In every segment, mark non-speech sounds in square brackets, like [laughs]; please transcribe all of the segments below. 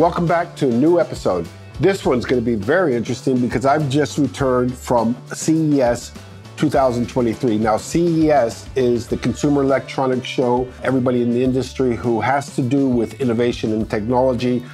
Welcome back to a new episode. This one's going to be very interesting because I've just returned from CES 2023. Now, CES is the Consumer Electronics Show. Everybody in the industry who has to do with innovation and technology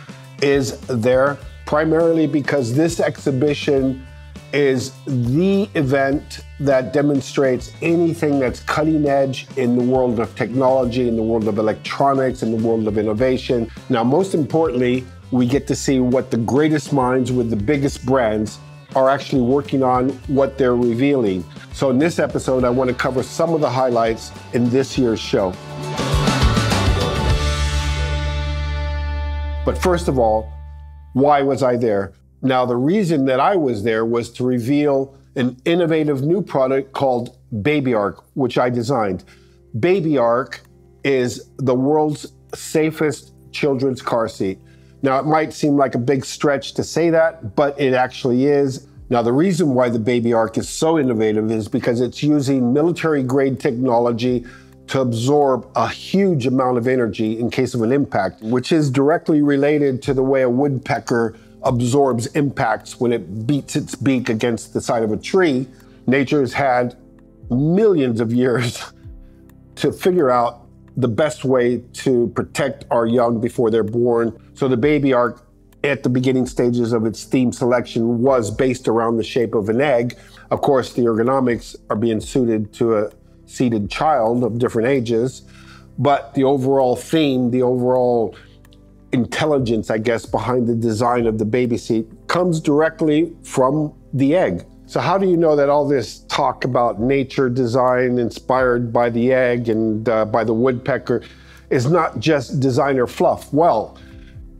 is there, primarily because this exhibition is the event that demonstrates anything that's cutting edge in the world of technology, in the world of electronics, in the world of innovation. Now, most importantly, we get to see what the greatest minds with the biggest brands are actually working on what they're revealing. So, in this episode, I want to cover some of the highlights in this year's show. But first of all, why was I there? Now, the reason that I was there was to reveal an innovative new product called Babyark, which I designed. Babyark is the world's safest children's car seat. Now, it might seem like a big stretch to say that, but it actually is. Now, the reason why the Babyark is so innovative is because it's using military grade technology to absorb a huge amount of energy in case of an impact, which is directly related to the way a woodpecker absorbs impacts when it beats its beak against the side of a tree. Nature has had millions of years [laughs] to figure out the best way to protect our young before they're born. So the Babyark at the beginning stages of its theme selection was based around the shape of an egg. Of course, the ergonomics are being suited to a seated child of different ages, but the overall theme, the overall intelligence, I guess, behind the design of the baby seat comes directly from the egg. So, how do you know that all this talk about nature design inspired by the egg and uh, by the woodpecker is not just designer fluff? Well,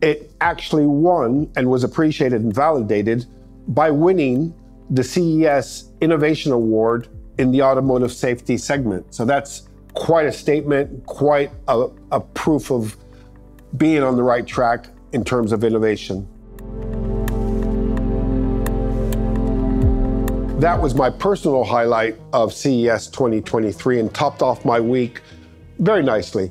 it actually won and was appreciated and validated by winning the CES Innovation Award in the automotive safety segment. So that's quite a statement, quite a, a proof of being on the right track in terms of innovation. That was my personal highlight of CES 2023 and topped off my week very nicely.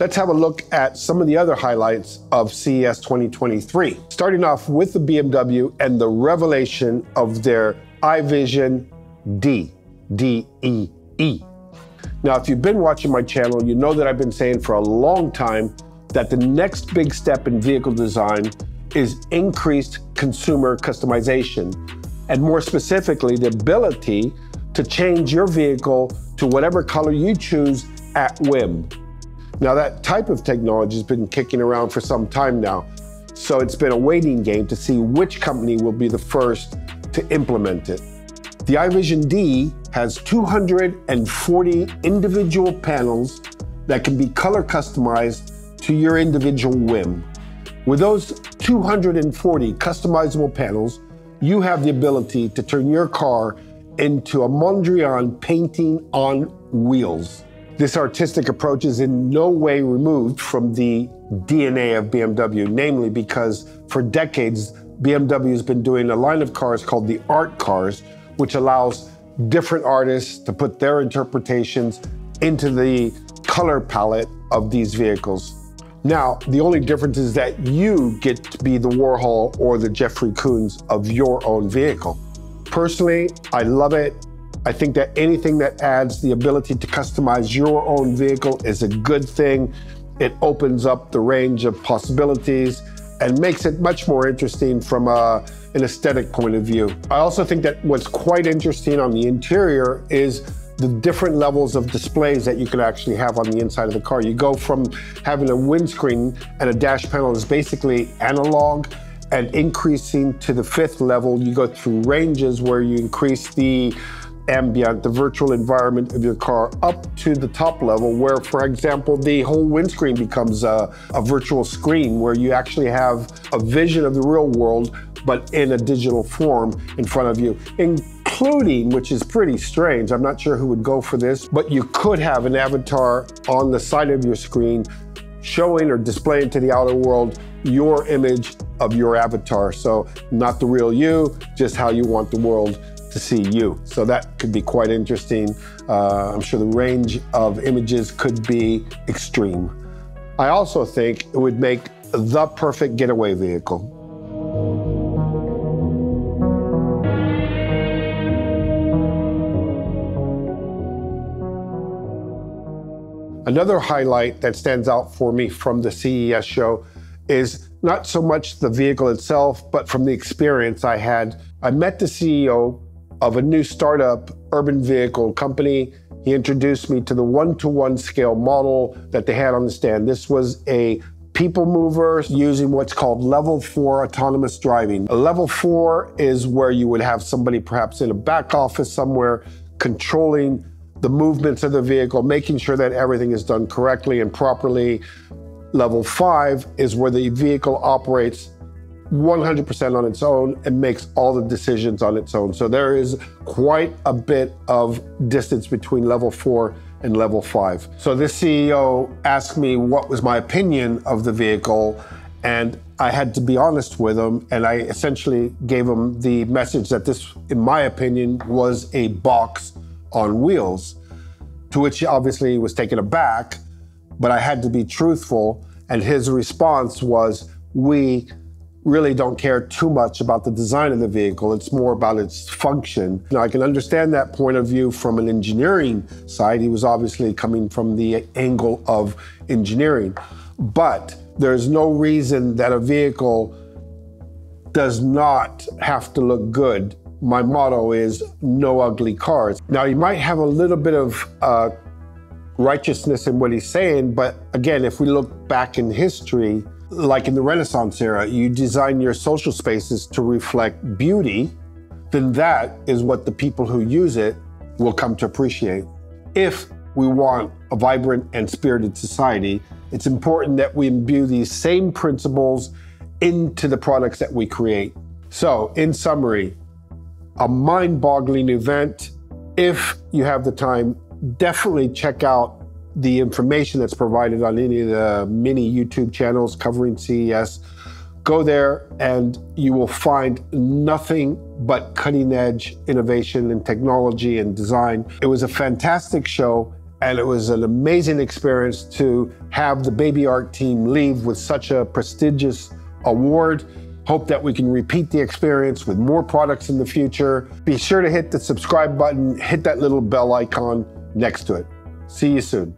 Let's have a look at some of the other highlights of CES 2023. Starting off with the BMW and the revelation of their iVision D, D E E. Now, if you've been watching my channel, you know that I've been saying for a long time that the next big step in vehicle design is increased consumer customization, and more specifically, the ability to change your vehicle to whatever color you choose at whim. Now, that type of technology has been kicking around for some time now. So it's been a waiting game to see which company will be the first to implement it. The i Vision Dee has 240 individual panels that can be color customized to your individual whim. With those 240 customizable panels, you have the ability to turn your car into a Mondrian painting on wheels. This artistic approach is in no way removed from the DNA of BMW, namely because for decades, BMW has been doing a line of cars called the art cars, which allows different artists to put their interpretations into the color palette of these vehicles. Now, the only difference is that you get to be the Warhol or the Jeffrey Koons of your own vehicle. Personally, I love it. I think that anything that adds the ability to customize your own vehicle is a good thing. It opens up the range of possibilities and makes it much more interesting from a, an aesthetic point of view. I also think that what's quite interesting on the interior is the different levels of displays that you can actually have on the inside of the car. You go from having a windscreen and a dash panel is basically analog and increasing to the fifth level, you go through ranges where you increase the ambient, the virtual environment of your car up to the top level where, for example, the whole windscreen becomes a, a, virtual screen where you actually have a vision of the real world, but in a digital form in front of you. Including, which is pretty strange, I'm not sure who would go for this, but you could have an avatar on the side of your screen showing or displaying to the outer world your image of your avatar. So, not the real you, just how you want the world to see you. So that could be quite interesting. Uh, I'm sure the range of images could be extreme. I also think it would make the perfect getaway vehicle. Another highlight that stands out for me from the CES show is not so much the vehicle itself, but from the experience I had. I met the CEO of a new startup urban vehicle company. He introduced me to the one to one scale model that they had on the stand. This was a people mover using what's called level four autonomous driving. A level four is where you would have somebody perhaps in a back office somewhere controlling the movements of the vehicle, making sure that everything is done correctly and properly. Level five is where the vehicle operates 100% on its own and makes all the decisions on its own. So there is quite a bit of distance between level four and level five. So this CEO asked me what was my opinion of the vehicle, and I had to be honest with him, and I essentially gave him the message that this, in my opinion, was a box on wheels, to which he obviously was taken aback, but I had to be truthful. And his response was, We really don't care too much about the design of the vehicle. It's more about its function. Now, I can understand that point of view from an engineering side. He was obviously coming from the angle of engineering. But there's no reason that a vehicle does not have to look good my motto is no ugly cars. Now, you might have a little bit of uh, righteousness in what he's saying, but again, if we look back in history, like in the Renaissance era, you design your social spaces to reflect beauty, then that is what the people who use it will come to appreciate. If we want a vibrant and spirited society, it's important that we imbue these same principles into the products that we create. So, in summary, a mind boggling event. If you have the time, definitely check out the information that's provided on any of the many YouTube channels covering CES. Go there and you will find nothing but cutting edge innovation and technology and design. It was a fantastic show and it was an amazing experience to have the Babyark team leave with such a prestigious award. Hope that we can repeat the experience with more products in the future. Be sure to hit the subscribe button, hit that little bell icon next to it. See you soon.